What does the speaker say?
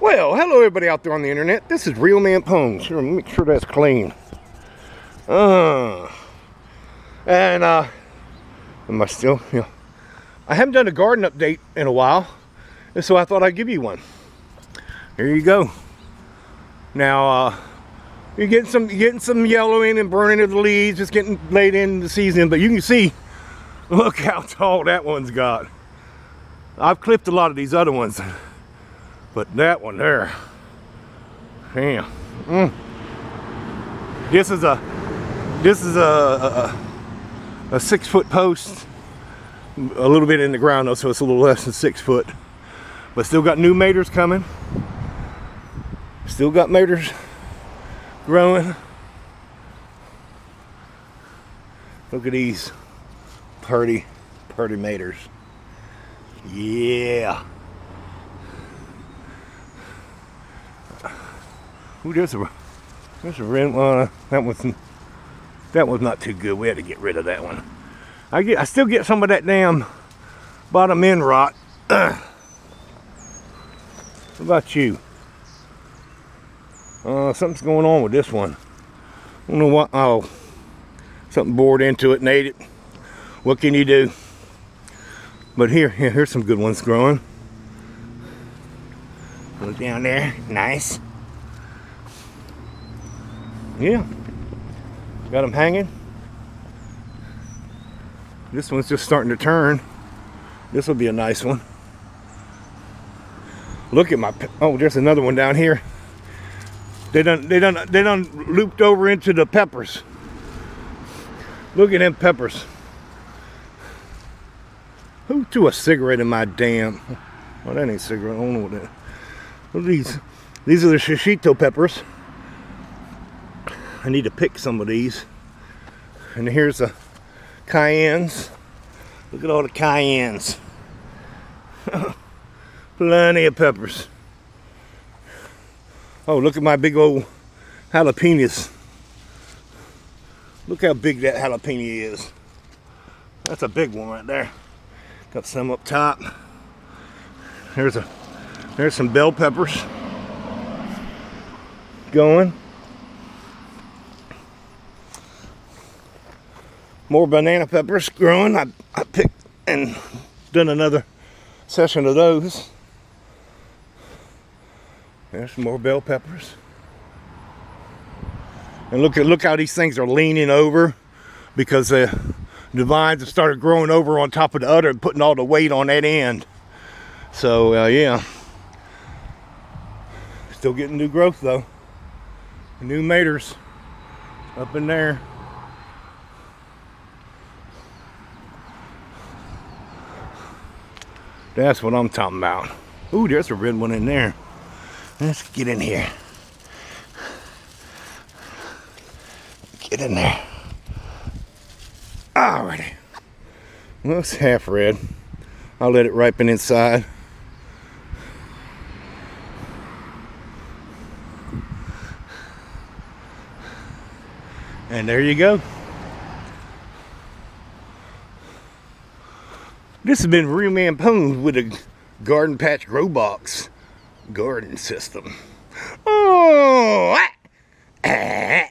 Well, hello everybody out there on the internet. This is RealmanPwns. Here, make sure that's clean. Uh, and uh, am I still? Yeah. I haven't done a garden update in a while, and so I thought I'd give you one. Here you go. Now, uh, you're getting some, you're getting some yellowing and burning of the leaves. Just getting late in the season, but you can see. Look how tall that one's got. I've clipped a lot of these other ones. But that one there, damn. Mm. This is a, this is a, a, a six foot post. A little bit in the ground though, so it's a little less than six foot. But still got new maters coming. Still got maters growing. Look at these party, party maters. Yeah. Ooh, there's a there's a red one. That was that was not too good. We had to get rid of that one. I get I still get some of that damn bottom end rot. What about you? Uh, something's going on with this one. I don't know what. Oh, something bored into it and ate it. What can you do? But here, here here's some good ones growing. Look down there. Nice yeah, got them hanging. This one's just starting to turn. This will be a nice one. Look at my, oh, there's another one down here. They done, they done, they done looped over into the peppers. Look at them peppers. Who threw a cigarette in my damn, oh, that ain't cigarette, I don't know what that, what are these? These are the shishito peppers. I need to pick some of these. And here's the cayennes. Look at all the cayennes. Plenty of peppers. Oh, look at my big old jalapenos. Look how big that jalapeno is. That's a big one right there. Got some up top. There's a there's some bell peppers going. More banana peppers growing. I, I picked and done another session of those. There's more bell peppers. And look at look how these things are leaning over because the, the vines have started growing over on top of the other and putting all the weight on that end. So uh, yeah, still getting new growth though. New maters up in there. That's what I'm talking about. Ooh, there's a red one in there. Let's get in here. Get in there. Alrighty. Looks half red. I'll let it ripen inside. And there you go. This has been RealmanPwns with a Garden Patch GrowBox garden system. Oh! Ah, ah.